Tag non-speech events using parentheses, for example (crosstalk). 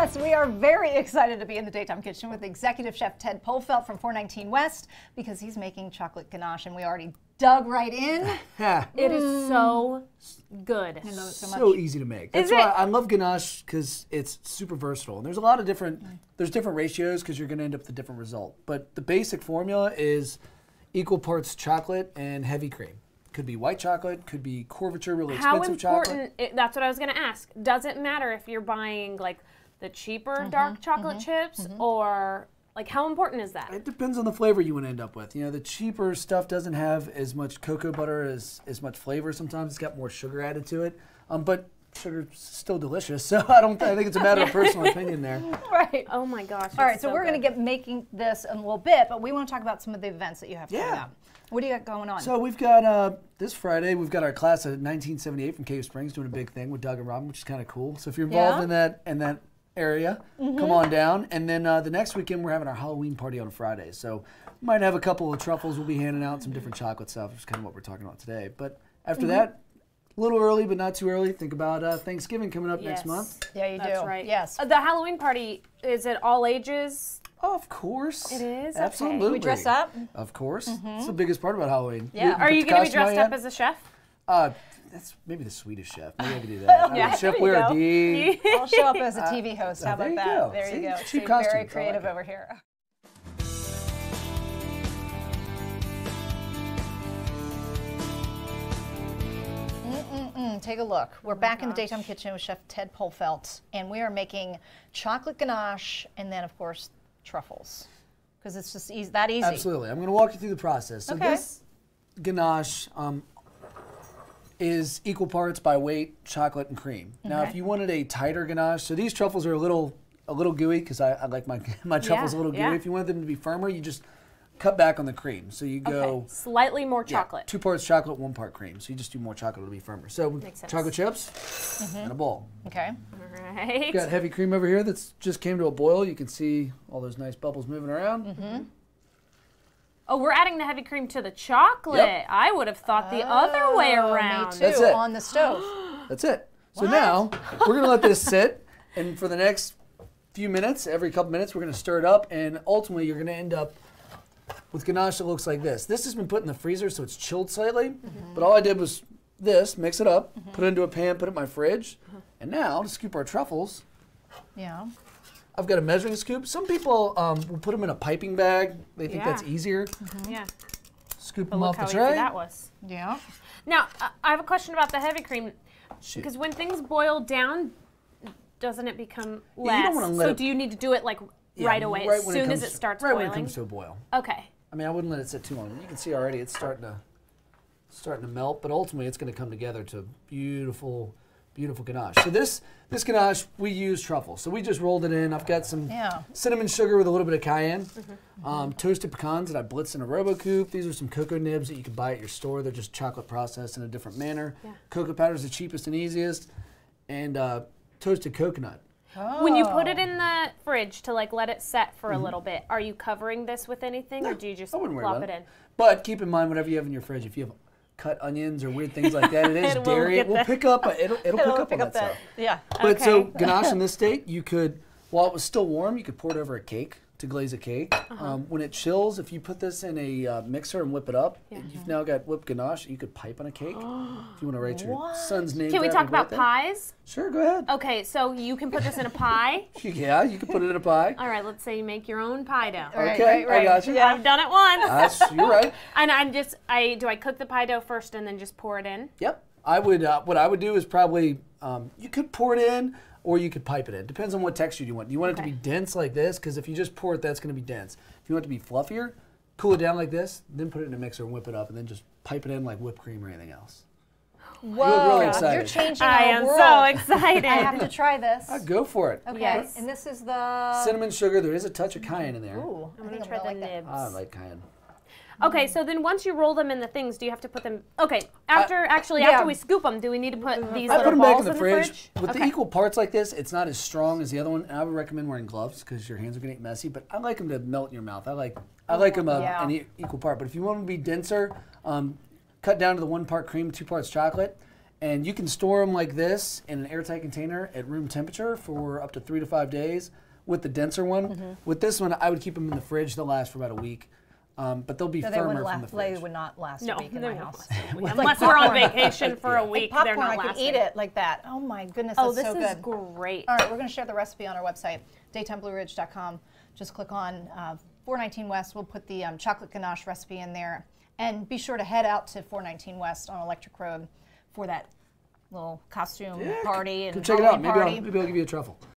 Yes, we are very excited to be in the Daytime Kitchen with Executive Chef Ted Polfelt from 419 West because he's making chocolate ganache and we already dug right in. (laughs) It is mm. so good. I love it so so much. easy to make. That's Is why it? I love ganache because it's super versatile. And there's a lot of different mm. there's different ratios because you're going to end up with a different result. But the basic formula is equal parts chocolate and heavy cream. Could be white chocolate, could be Couverture, really How expensive chocolate. important? It, that's what I was going to ask. Does it matter if you're buying like the cheaper Mm-hmm, dark chocolate chips or like how important is that? It depends on the flavor you want to end up with. You know, the cheaper stuff doesn't have as much cocoa butter as as much flavor. Sometimes it's got more sugar added to it. Um, but sugar's still delicious. (laughs) So I don't. I think it's a matter of personal (laughs) opinion there. Right. Oh my gosh. All right, so, we're going to get making this in a little bit, but we want to talk about some of the events that you have coming Yeah. up. What do you got going on? So we've got uh, this Friday. We've got our class of 1978 from Cave Springs doing a big thing with Doug and Robin, which is kind of cool. So if you're involved Yeah. Mm-hmm. in that and that area, come on down. And then uh, the next weekend we're having our Halloween party on Friday. So we might have a couple of truffles. We'll be handing out some different chocolate stuff, which is kind of what we're talking about today. But after Mm-hmm. that, a little early, but not too early. Think about uh, Thanksgiving coming up next month. yeah, you That's do. right. Yes. Uh, The Halloween party is it all ages? Of course. It is? Okay. Absolutely. we dress up. Of course. It's the biggest part about Halloween. Yeah. Are you going to be dressed up yet? as a chef? Uh, that's maybe the Swedish chef. Maybe I could do (laughs) that. Yeah, chef there you wear go. a D. (laughs) I'll show up as a TV host. How Uh, there about you that? go. There See? you go. Cheap See, costumes. Very creative it. over here. Mm-mm-mm, Take a look. We're back in the daytime kitchen with Chef Ted Polfelt, and we are making chocolate ganache and then, of course, truffles. Because it's just easy, that easy. Absolutely. I'm going to walk you through the process. So Okay. this ganache um, is equal parts by weight chocolate and cream. Now, if you wanted a tighter ganache, so these truffles are a little a little gooey because I, I like my (laughs) my truffles a little gooey. yeah. If you wanted them to be firmer, you just cut back on the cream. So you go Okay. Slightly more yeah, chocolate. two parts chocolate, one part cream. So you just do more chocolate to be firmer. So chocolate chips Mm-hmm. and a bowl. Okay. All right. Got heavy cream over here that's just came to a boil. You can see all those nice bubbles moving around. Mm-hmm. Oh, we're adding the heavy cream to the chocolate. Yep. I would have thought the other way Oh, around. Me too. That's it. On the stove. (gasps) That's it. So now (laughs) we're gonna let this sit, and for the next few minutes, every couple minutes, we're gonna stir it up, and ultimately you're gonna end up with ganache that looks like this. This has been put in the freezer, so it's chilled slightly. Mm-hmm. But all I did was this, mix it up, mm-hmm. put it into a pan, put it in my fridge, mm-hmm. and now to scoop our truffles, Yeah. I've got a measuring scoop. Some people um, will put them in a piping bag. They think that's Yeah. easier. Yeah. Scoop But them look off how the easy tray. that was. Yeah. Now, I- I have a question about the heavy cream. Because when things boil down, doesn't it become you less? don't wanna let so it- do you need to do it like Yeah, right away, right as soon as comes- it starts right boiling? when it comes to a boil. okay. I mean, I wouldn't let it sit too long. You can see already it's starting to starting to melt, but ultimately it's going to come together to beautiful, beautiful ganache. So this this ganache we use truffle. So we just rolled it in. I've got some Yeah. cinnamon sugar with a little bit of cayenne, um, toasted pecans that I blitz in a RoboCoupe. These are some cocoa nibs that you can buy at your store. They're just chocolate processed in a different manner. Yeah. Cocoa powder is the cheapest and easiest, and uh, toasted coconut. When you put Oh. it in the fridge to like let it set for a little bit, are you covering this with anything, or do you just Mm-hmm. I wouldn't worry plop it it. in? But keep in mind, whatever you have in your fridge, if you have cut onions or weird things like that, it (laughs) is It dairy. It will pick up. Uh, it'll, it'll, (laughs) It'll pick up pick on up that that. stuff. Yeah. But so (laughs) ganache in this state, you could, while it was still warm, you could pour it over a cake to glaze a cake. Uh-huh. Um, when it chills, if you put this in a uh, mixer and whip it up, you've now got whipped ganache. You could pipe on a cake. (gasps) if you want to write your son's name. Can we talk about birthday. pies? Sure, go ahead. Okay, so you can put this in a pie. (laughs) Yeah, you can put it in a pie. (laughs) All right, let's say you make your own pie dough. Right, okay, right, right. I got you. I've done it once. (laughs) That's, you're right. And I'm just, I do I cook the pie dough first and then just pour it in? Yep. I would. Uh, what I would do is probably um, you could pour it in, or you could pipe it in. Depends on what texture you want. Do you want it to be dense like this? Because if you just pour it, that's going to be dense. If you want it to be fluffier, cool it down like this, then put it in a mixer and whip it up, and then just pipe it in like whipped cream or anything else. Whoa. really You're excited. changing I am world. so excited. I have to try this. Ah, go for it. Okay. Yes. And this is the. Cinnamon sugar. There is a touch of cayenne in there. Ooh, I'm I gonna think try the like nibs. Ah, I like cayenne. Okay, so then once you roll them in the things, do you have to put them? Okay, after actually yeah. after we scoop them, do we need to put these I little put them back balls in the fridge. With okay. the equal parts like this, it's not as strong as the other one. And I would recommend wearing gloves because your hands are gonna get messy. But I like them to melt in your mouth. I like I like them uh, Yeah. an e- equal part. But if you want them to be denser, um, cut down to the one part cream, two parts chocolate, And you can store them like this in an airtight container at room temperature for up to three to five days with the denser one. Mm-hmm. With this one, I would keep them in the fridge. They'll last for about a week. Um, but they'll be No, they firmer wouldn't from the last. They would not last No, a week in my house. (laughs) last. Like Unless we're on vacation for a week, Popcorn, they're not I lasting. could eat it like that. Oh my goodness, Oh, that's this so is good. great. All right, we're going to share the recipe on our website, daytimeblueridge.com. Just click on uh, 419 West. We'll put the um, chocolate ganache recipe in there. And be sure to head out to 419 West on Electric Road for that little costume party and Come check it out. Halloween Maybe party. I'll, maybe I'll give you a truffle.